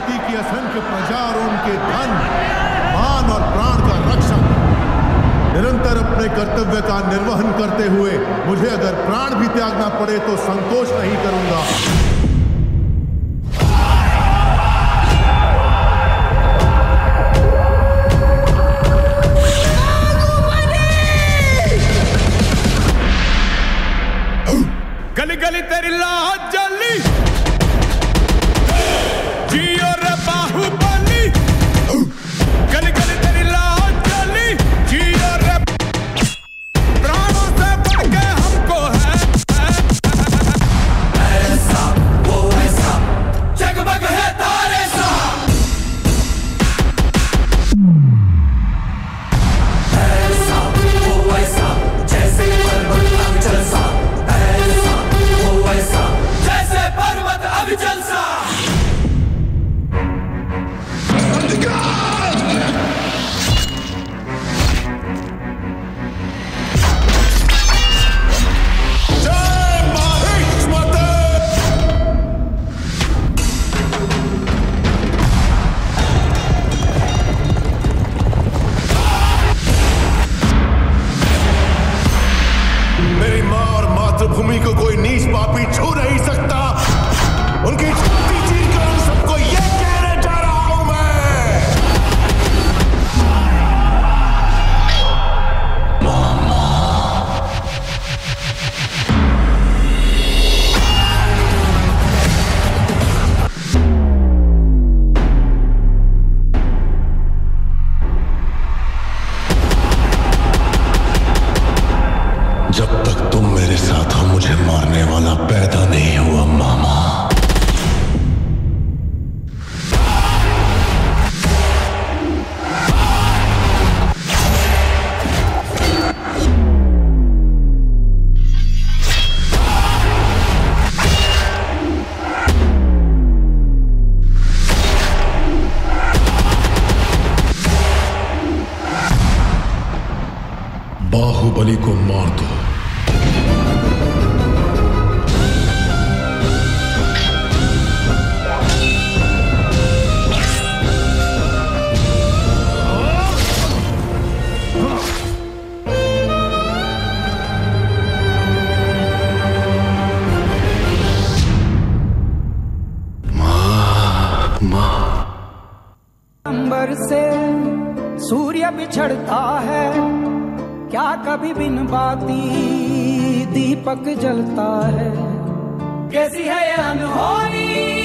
राज्य प्रजा और उनके धन, मान और प्राण का रक्षक। निरंतर अपने कर्तव्य का निर्वहन करते हुए मुझे अगर प्राण भी त्यागना पड़े तो संकोच नहीं करूँगा। गली गली तेरी लाज मेरी माँ और मातृभूमि को कोई नीच पापी छू नहीं सकता। उनकी जब तक तुम मेरे साथ हो, मुझे मारने वाला पैदा नहीं हुआ, मामा। बाहुबली को मार दो। अंबर से सूर्य बिछड़ता है, क्या कभी बिन बाती दीपक जलता है? कैसी है अनहोनी?